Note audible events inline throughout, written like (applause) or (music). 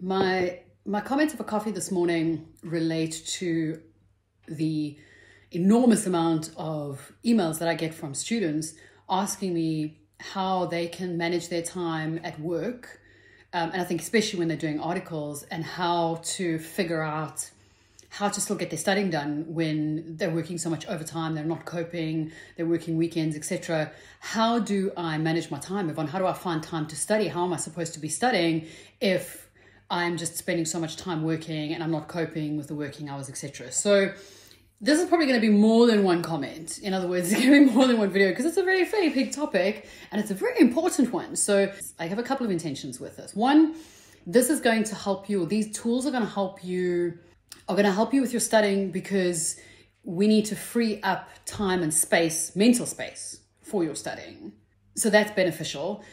My my comments of a coffee this morning relate to the enormous amount of emails that I get from students asking me how they can manage their time at work. Um, and I think, especially when they're doing articles, and how to figure out how to still get their studying done when they're working so much overtime, they're not coping, they're working weekends, etc. How do I manage my time, Yvonne? How do I find time to study? How am I supposed to be studying if I'm just spending so much time working and I'm not coping with the working hours, etc. So this is probably going to be more than one comment. In other words, (laughs) it's going to be more than one video because it's a very, very big topic and it's a very important one. So I have a couple of intentions with this. One, this is going to help you, these tools are going to help you, are going to help you with your studying because we need to free up time and space, mental space for your studying. So that's beneficial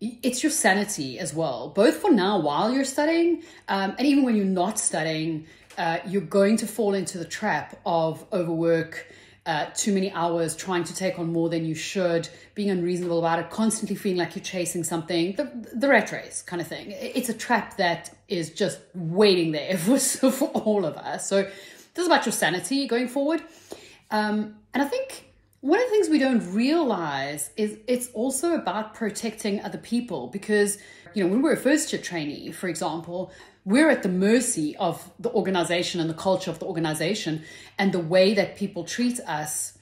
it's your sanity as well, both for now while you're studying, um, and even when you're not studying, uh, you're going to fall into the trap of overwork, uh, too many hours, trying to take on more than you should, being unreasonable about it, constantly feeling like you're chasing something, the, the rat race kind of thing. It's a trap that is just waiting there (laughs) for, for all of us. So this is about your sanity going forward. Um, and I think one of the things we don't realize is it's also about protecting other people because, you know, when we're a first year trainee, for example, we're at the mercy of the organization and the culture of the organization and the way that people treat us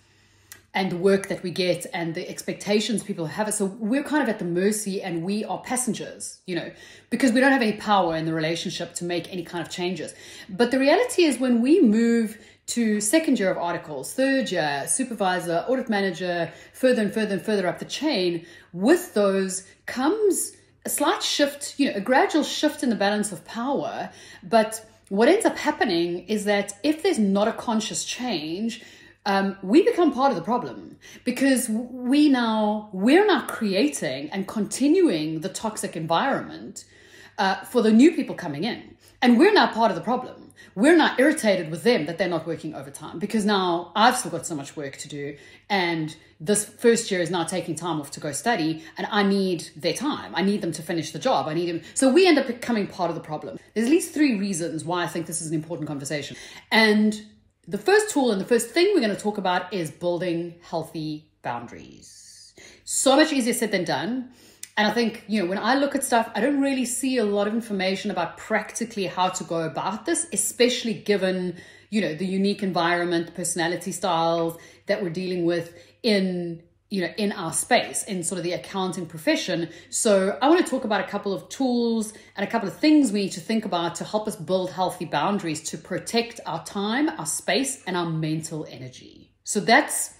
and the work that we get and the expectations people have. So we're kind of at the mercy and we are passengers, you know, because we don't have any power in the relationship to make any kind of changes. But the reality is when we move to second year of articles, third year, supervisor, audit manager, further and further and further up the chain, with those comes a slight shift, you know, a gradual shift in the balance of power. But what ends up happening is that if there's not a conscious change, um, we become part of the problem because we now we're now creating and continuing the toxic environment uh, for the new people coming in, and we're now part of the problem we're not irritated with them that they're not working overtime because now I've still got so much work to do and this first year is now taking time off to go study and I need their time. I need them to finish the job. I need them. So we end up becoming part of the problem. There's at least three reasons why I think this is an important conversation. And the first tool and the first thing we're going to talk about is building healthy boundaries. So much easier said than done. And I think, you know, when I look at stuff, I don't really see a lot of information about practically how to go about this, especially given, you know, the unique environment, personality styles that we're dealing with in you know in our space in sort of the accounting profession. So i want to talk about a couple of tools and a couple of things we need to think about to help us build healthy boundaries to protect our time our space and our mental energy. So that's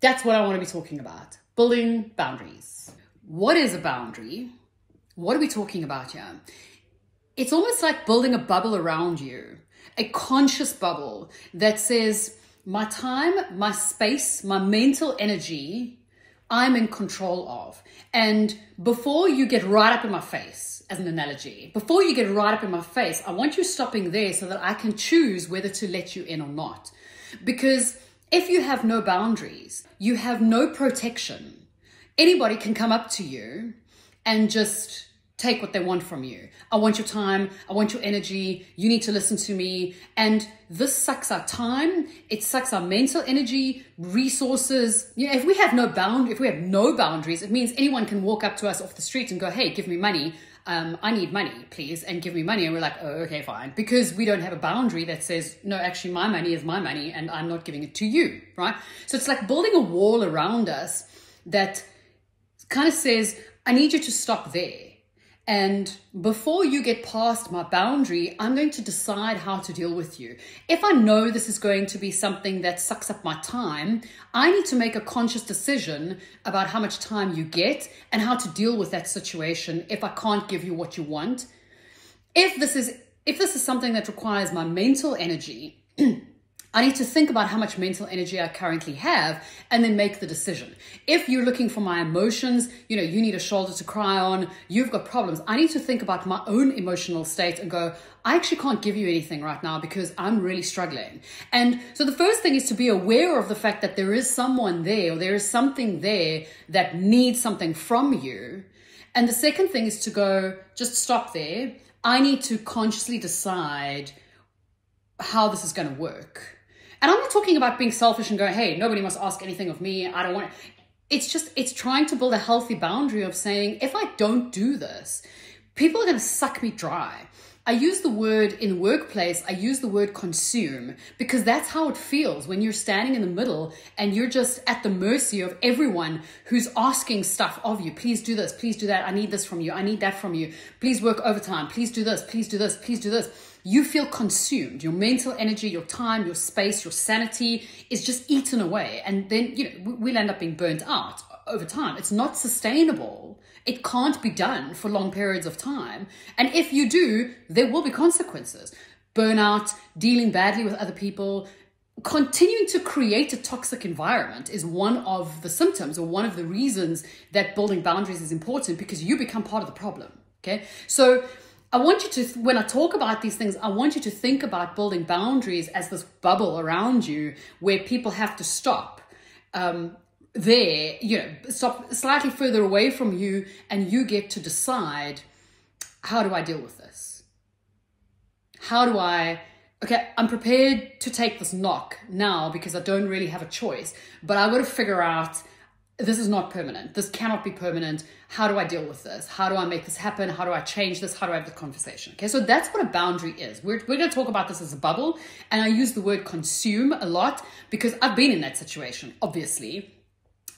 that's what i want to be talking about building boundaries what is a boundary? What are we talking about here? It's almost like building a bubble around you, a conscious bubble that says, my time, my space, my mental energy, I'm in control of. And before you get right up in my face, as an analogy, before you get right up in my face, I want you stopping there so that I can choose whether to let you in or not. Because if you have no boundaries, you have no protection anybody can come up to you and just take what they want from you. I want your time. I want your energy. You need to listen to me. And this sucks our time. It sucks our mental energy, resources. You know, if we have no bound, if we have no boundaries, it means anyone can walk up to us off the street and go, "Hey, give me money. Um, I need money, please, and give me money." And we're like, "Oh, okay, fine," because we don't have a boundary that says, "No, actually, my money is my money, and I'm not giving it to you." Right? So it's like building a wall around us that kind of says, I need you to stop there. And before you get past my boundary, I'm going to decide how to deal with you. If I know this is going to be something that sucks up my time, I need to make a conscious decision about how much time you get and how to deal with that situation if I can't give you what you want. If this is if this is something that requires my mental energy, (clears throat) I need to think about how much mental energy I currently have and then make the decision. If you're looking for my emotions, you know, you need a shoulder to cry on, you've got problems. I need to think about my own emotional state and go, I actually can't give you anything right now because I'm really struggling. And so the first thing is to be aware of the fact that there is someone there or there is something there that needs something from you And the second thing is to go, just stop there. I need to consciously decide how this is going to work. And I'm not talking about being selfish and going, hey, nobody must ask anything of me. I don't want it. It's just, it's trying to build a healthy boundary of saying, if I don't do this, people are going to suck me dry. I use the word in workplace, I use the word consume because that's how it feels when you're standing in the middle and you're just at the mercy of everyone who's asking stuff of you. Please do this, please do that. I need this from you. I need that from you. Please work overtime. Please do this, please do this, please do this. You feel consumed. Your mental energy, your time, your space, your sanity is just eaten away. And then, you know, we'll end up being burnt out over time. It's not sustainable. It can't be done for long periods of time. And if you do, there will be consequences. Burnout, dealing badly with other people, continuing to create a toxic environment is one of the symptoms or one of the reasons that building boundaries is important because you become part of the problem. Okay. So I want you to, when I talk about these things, I want you to think about building boundaries as this bubble around you where people have to stop. Um, there, you know, stop slightly further away from you, and you get to decide how do I deal with this? How do I, okay, I'm prepared to take this knock now because I don't really have a choice, but I got to figure out this is not permanent. This cannot be permanent. How do I deal with this? How do I make this happen? How do I change this? How do I have the conversation? Okay, so that's what a boundary is. We're, we're going to talk about this as a bubble, and I use the word consume a lot because I've been in that situation, obviously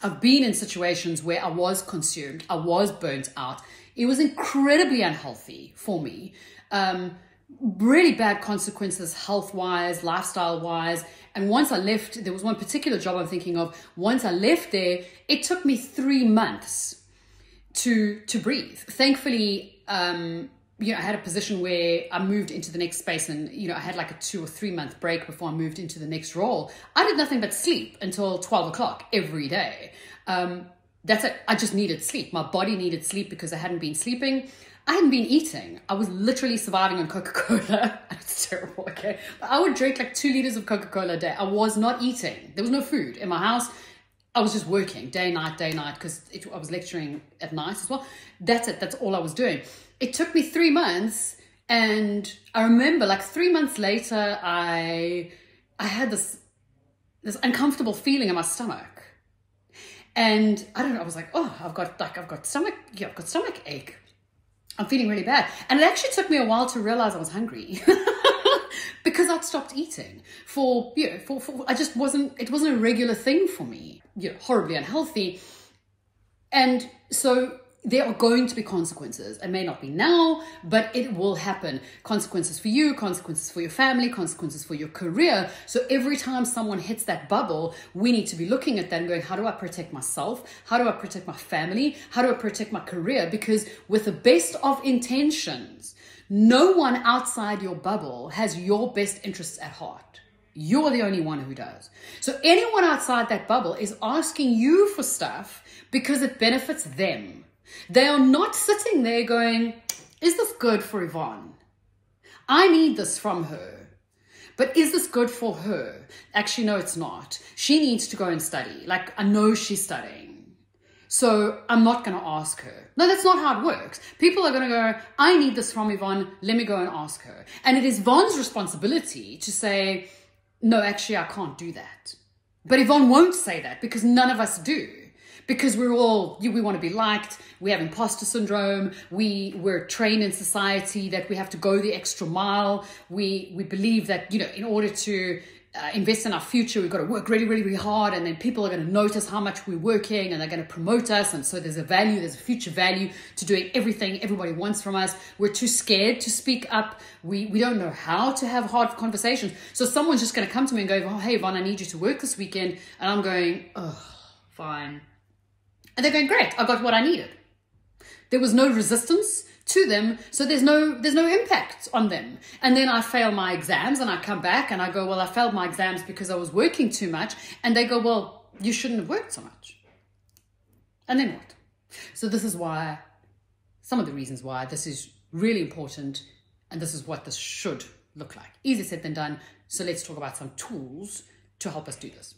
I've been in situations where I was consumed, I was burnt out. It was incredibly unhealthy for me. Um, really bad consequences health wise, lifestyle wise. And once I left, there was one particular job I'm thinking of. Once I left there, it took me three months to to breathe. Thankfully, um, you know, I had a position where I moved into the next space and, you know, I had like a two or three month break before I moved into the next role. I did nothing but sleep until 12 o'clock every day. Um, that's it. I just needed sleep. My body needed sleep because I hadn't been sleeping. I hadn't been eating. I was literally surviving on Coca Cola. (laughs) it's terrible, okay? But I would drink like two liters of Coca Cola a day. I was not eating. There was no food in my house. I was just working day, night, day, night because I was lecturing at night as well. That's it. That's all I was doing it took me three months and i remember like three months later i i had this this uncomfortable feeling in my stomach and i don't know i was like oh i've got like i've got stomach yeah i've got stomach ache i'm feeling really bad. And it actually took me a while to realize i was hungry. (laughs) Because i'd stopped eating for you know for, for i just wasn't it wasn't a regular thing for me. You know horribly unhealthy. And so there are going to be consequences. It may not be now, but it will happen. Consequences for you, consequences for your family, consequences for your career. So every time someone hits that bubble, we need to be looking at that and going, how do I protect myself? How do I protect my family? How do I protect my career? Because with the best of intentions, no one outside your bubble has your best interests at heart. You're the only one who does. So anyone outside that bubble is asking you for stuff because it benefits them they are not sitting there going, Is this good for Yvonne? I need this from her. But is this good for her? Actually, no, it's not. She needs to go and study. Like, I know she's studying. So I'm not going to ask her. No, that's not how it works. People are going to go, I need this from Yvonne. Let me go and ask her. And it is Yvonne's responsibility to say, no, actually, I can't do that. But Yvonne won't say that because none of us do because we're all we want to be liked we have imposter syndrome we we're trained in society that we have to go the extra mile. We we believe that you know in order to uh, invest in our future we've got to work really really really hard and then people are going to notice how much we're working and they're going to promote us and so there's a value there's a future value to doing everything everybody wants from us. We're too scared to speak up. We we don't know how to have hard conversations. So someone's just going to come to me and go oh hey Yvonne I need you to work this weekend and I'm going oh fine and they're going, great, I got what I needed. There was no resistance to them, so there's no there's no impact on them. And then I fail my exams and I come back and I go, well, I failed my exams because I was working too much. And they go, well, you shouldn't have worked so much. And then what? So this is why some of the reasons why this is really important and this is what this should look like. Easier said than done. So let's talk about some tools to help us do this.